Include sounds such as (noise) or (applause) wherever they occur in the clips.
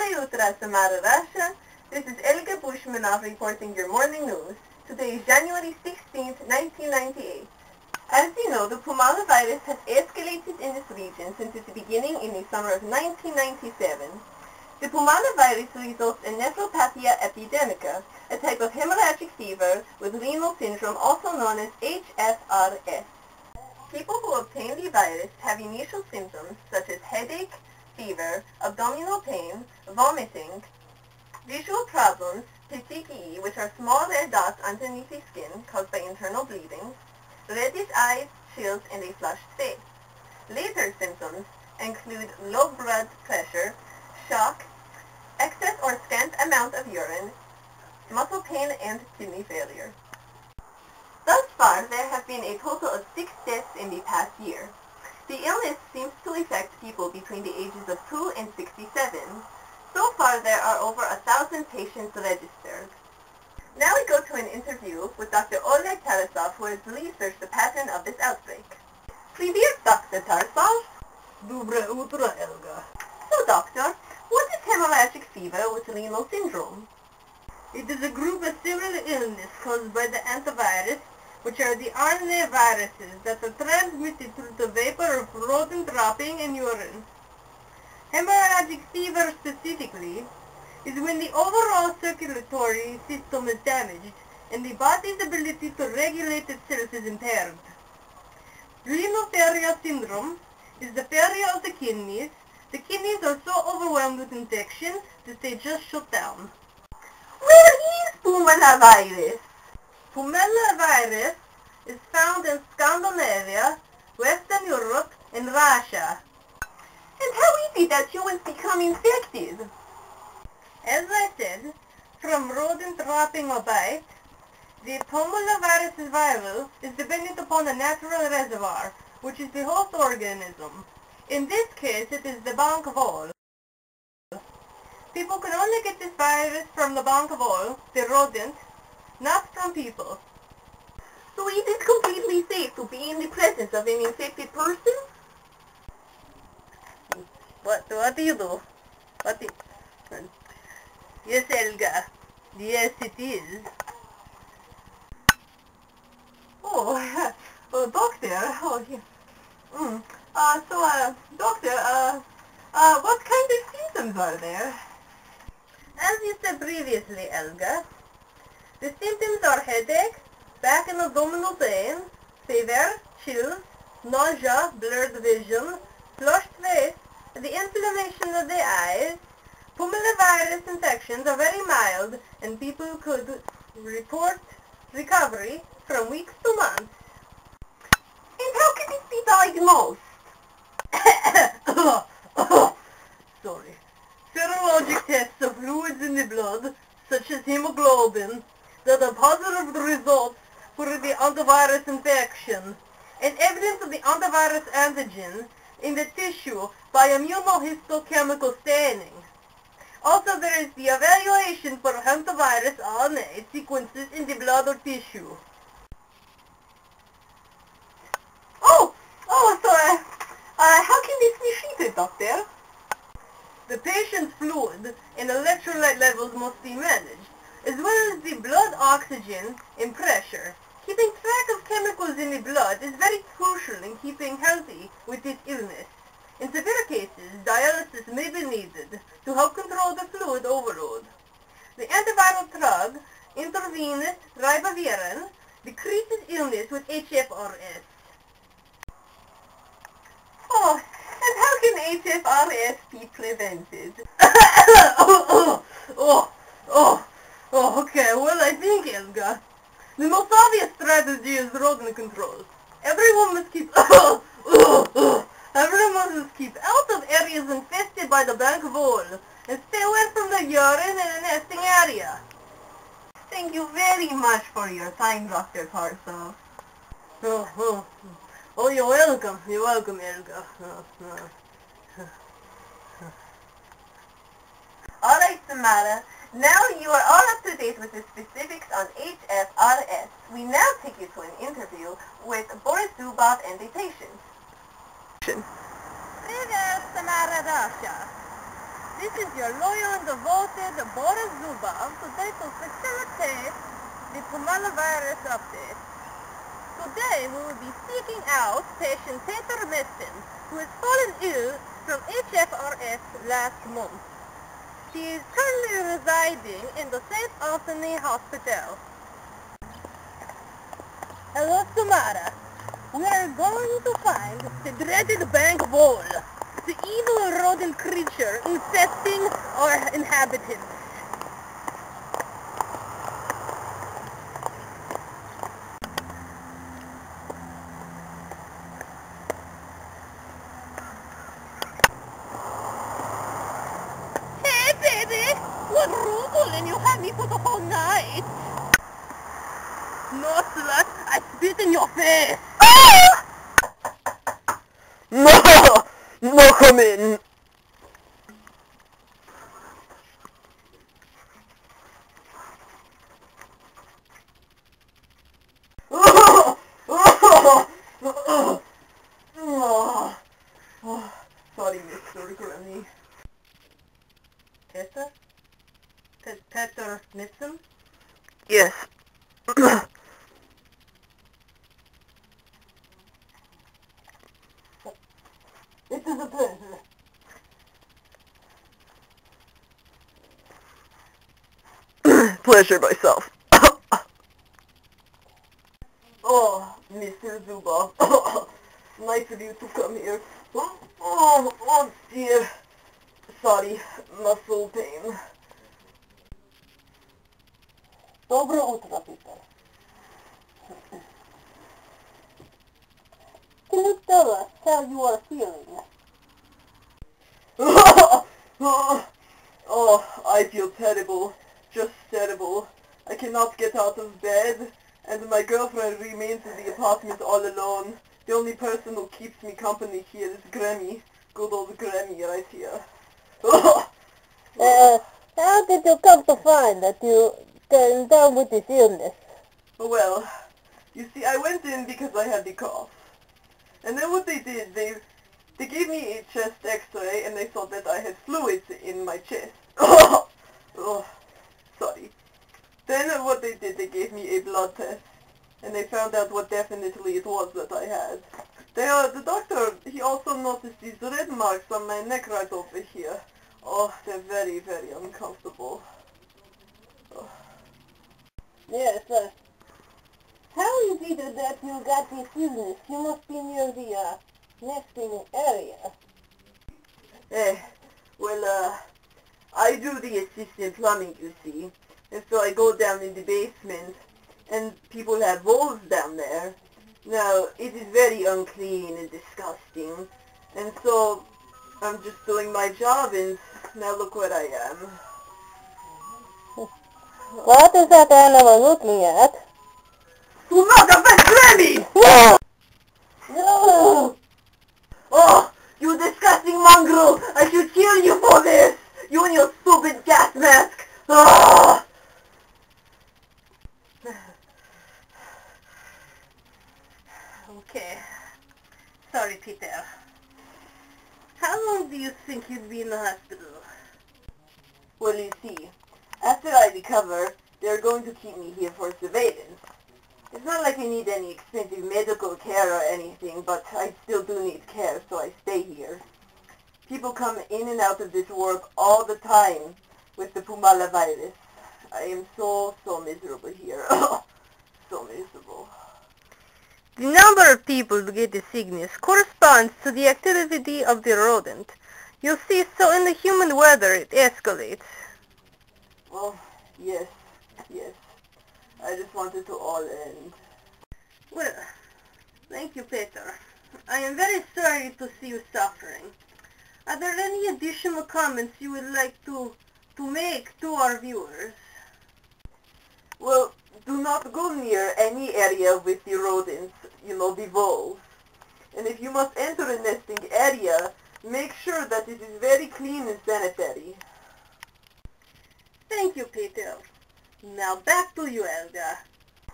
Dobre utro, Samara Russia. This is Elga Bushmanov reporting your morning news. Today is January 16, 1998. As you know, the Puumala virus has escalated in this region since its beginning in the summer of 1997. The Puumala virus results in nephropathia epidemica, a type of hemorrhagic fever with renal syndrome also known as HFRS. People who obtain the virus have initial symptoms such as headache, fever, abdominal pain, vomiting, visual problems, petechiae, which are small red dots underneath the skin caused by internal bleeding, reddish eyes, chills, and a flushed face. Later symptoms include low blood pressure, shock, excess or scant amount of urine, muscle pain, and kidney failure. Thus far, there have been a total of six deaths in the past year. The illness seems to affect people between the ages of 2 and 67. So far, there are over a thousand patients registered. Now we go to an interview with Dr. Oleg Tarasov, who has researched the pattern of this outbreak. Привет, Dr. Tarasov. Доброе утро, Elga. So, doctor, what is hemorrhagic fever with renal syndrome? It is a group of several illnesses caused by the hantavirus which are the RNA viruses that are transmitted through the vapor of rodent dropping and urine. Hemorrhagic fever specifically is when the overall circulatory system is damaged and the body's ability to regulate itself is impaired. Renal syndrome is the failure of the kidneys. The kidneys are so overwhelmed with infection that they just shut down. Where is Puumala virus? Virus is found in Scandinavia, Western Europe, and Russia. And how is it that humans become infected? As I said, from rodent dropping or bite, the virus viral is dependent upon a natural reservoir, which is the host organism. In this case, it is the bank vole. People can only get this virus from the bank vole, the rodent, not from people. So is it completely safe to be in the presence of an infected person? What, what do you do? What do you... Yes, Elga. Yes, it is. Oh, (laughs) oh doctor. Oh, yes. Mm. Uh, so, uh, doctor, uh, uh, what kind of symptoms are there? As you said previously, Elga, the symptoms are headache, back and abdominal pain, fever, chills, nausea, blurred vision, flushed face, the inflammation of the eyes. Pulmonary infections are very mild and people could report recovery from weeks to months. And how can this be diagnosed? oh, oh, sorry. Serologic tests of fluids in the blood, such as hemoglobin, that are positive results hantavirus infection, and evidence of the hantavirus antigen in the tissue by immunohistochemical staining. Also, there is the evaluation for hantavirus RNA sequences in the blood or tissue. Oh, oh, so, uh, uh, how can this be treated, doctor? The patient's fluid and electrolyte levels must be managed, as well as the blood oxygen and pressure. Keeping track of chemicals in the blood is very crucial in keeping healthy with this illness. In severe cases, dialysis may be needed to help control the fluid overload. The antiviral drug, intravenous ribavirin, decreases illness with HFRS. Oh, and how can HFRS be prevented? (coughs) oh, oh, oh, oh, okay, well I think, Elga, the most obvious strategy is rodent control. Everyone must keep... (coughs) Uh, uh, uh, oh, oh, oh. Everyone must keep out of areas infested by the bank vole and stay away from the urine and the nesting area. Thank you very much for your time, Dr. Tarasov. Oh, oh, oh, you're welcome. You're welcome, Elga. Oh, oh. (laughs) All right, Samara. Now you are all up to date with the specifics on HFRS. We now take you to an interview with Boris Zubov and a patient. Привет, Samara Russia. This is your loyal and devoted Boris Zubov today to facilitate the Pumala virus update. Today we will be seeking out patient Peter Metzen, who has fallen ill from HFRS last month. She is currently residing in the St. Anthony Hospital. Hello, Samara. We are going to find the dreaded bank vole, the evil rodent creature infesting our inhabitants. What rule and you had me for the whole night? No, slut, I spit in your face! Ah! No! No, come in! Oh, oh, oh, oh, oh. Sorry, Mr. Granny. Peter? Pe- Peter Nissen? Yes. It is a pleasure. Pleasure myself. (coughs) oh, Mr. Zubov. (coughs) nice of you to come here. Oh, oh, oh dear. Sorry, muscle pain. Доброе утро, Питер. Can you tell us how you are feeling? (laughs) oh, I feel terrible. Just terrible. I cannot get out of bed, and my girlfriend remains in the apartment all alone. The only person who keeps me company here is Grammy. Good old Grammy right here. (laughs) Uh, how did you come to find that you came down with this illness? Well, you see, I went in because I had the cough. And then what they did, they they gave me a chest x-ray and they saw that I had fluids in my chest. (laughs) oh, sorry. Then what they did, they gave me a blood test. And they found out what definitely it was that I had. They, uh, the doctor, he also noticed these red marks on my neck right over here. Oh, they're very, very uncomfortable. Yes, uh, it that you got this illness? You must be near the, uh, nesting area. Eh, well, uh, I do the assistant plumbing, you see. And so I go down in the basement, and people have wolves down there. Now, it is very unclean and disgusting. And so, I'm just doing my job, and now look what I am. What is that animal looking at? You motherfucking Grammy! No! No! Oh, you disgusting mongrel! I should kill you for this! You and your stupid gas mask! Oh! Okay. Sorry, Peter. How long do you think you'd be in the hospital? Well, you see, after I recover, they're going to keep me here for surveillance. It's not like I need any expensive medical care or anything, but I still do need care, so I stay here. People come in and out of this ward all the time with the Puumala virus. I am so, so miserable here. (laughs) so miserable. The number of people who get the sickness corresponds to the activity of the rodent. You see, so in the human weather it escalates. Well, yes, yes. I just wanted to all end. Well, thank you, Peter. I am very sorry to see you suffering. Are there any additional comments you would like to to make to our viewers? Well, do not go near any area with the rodents, you know, the voles. And if you must enter a nesting area, make sure that it is very clean and sanitary. Thank you, Peter. Now back to you, Elga.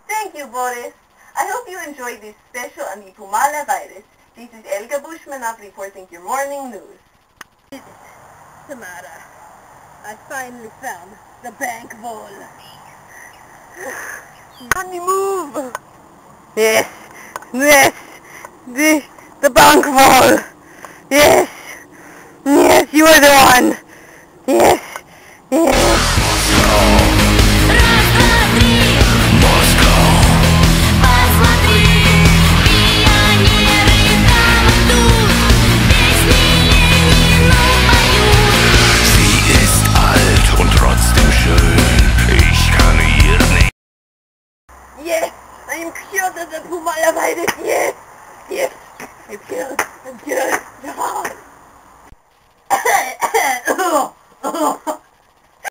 Thank you, Boris. I hope you enjoyed this special on the Puumala virus. This is Elga Bushmanov reporting your morning news. It's Samara. I finally found the bank vault. Money move! Yes, yes, the, the bank vault.